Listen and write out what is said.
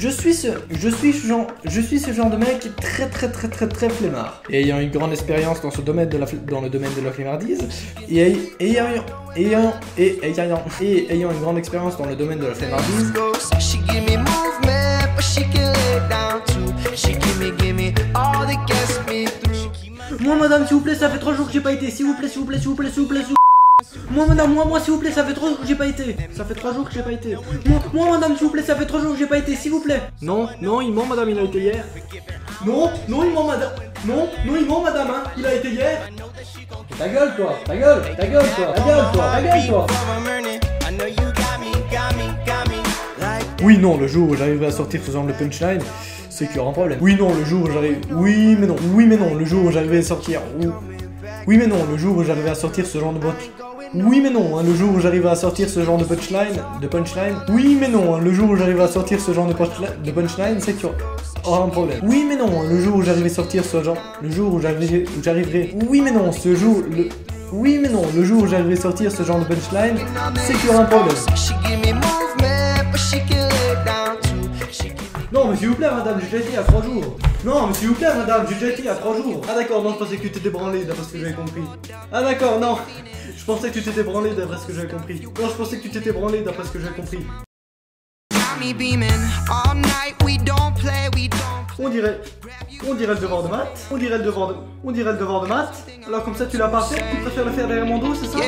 ce, je suis ce genre, je suis ce genre de mec très très très très très flemmard. Et ayant une grande expérience dans ce domaine de la, dans le domaine de la flemmardise, et ay- ayant, ayant, et ayant, une grande expérience dans le domaine de la flemmardise, Moi, madame, s'il vous plaît, ça fait trois jours que j'ai pas été. S'il vous plaît, s'il vous plaît, s'il vous plaît, s'il vous plaît. Moi, madame, moi, moi, s'il vous plaît, ça fait trois jours que j'ai pas été. Ça fait trois jours que j'ai pas été. Moi, moi, madame, s'il vous plaît, ça fait trois jours que j'ai pas été, s'il vous plaît. Non, non, il ment, madame, il a été hier. Non, non, il ment, madame. Non, non, il ment, madame, hein. Il a été hier. Ta gueule, toi. Ta gueule, ta gueule, toi. Ta gueule, toi. Ta gueule, toi. Oui, non, le jour où j'arriverai à sortir ce genre de punchline, c'est qu'il y aura un problème. Oui, non, le jour où j'arrive. Oui, mais non. Oui, mais non, le jour où j'arriverai à sortir. Ou- Oui, mais non, le jour où j'arriverai à sortir ce genre de bot. Oui, mais non, hein, le jour où j'arriverai à sortir ce genre de punchline. De punchline. Oui, mais non, hein, le jour où j'arriverai à sortir ce genre de punchline, de punchline c'est qu'il y aura un problème. Oui, mais non, hein, le jour où j'arriverai à sortir ce genre. Le jour où j'arriverai. où j'arriverai. Oui, mais non, ce jour. Le. Oui, mais non, le jour où j'arriverai à sortir ce genre de punchline, c'est qu'il y aura un problème. Mais s'il vous plaît, madame, j'ai déjà été il y a 3 jours. Non, mais s'il vous plaît, madame, j'ai déjà été il y a 3 jours. Ah, d'accord, non, je pensais que tu t'étais branlé, d'après ce que j'avais compris. Ah, d'accord, non. Je pensais que tu t'étais branlé, d'après ce que j'avais compris. Non, je pensais que tu t'étais branlé, d'après ce que j'avais compris. On dirait. On dirait le devoir de maths. On dirait le devoir de. On dirait le devoir de maths. Alors, comme ça, tu l'as pas fait, tu préfères le faire derrière mon dos, c'est ça?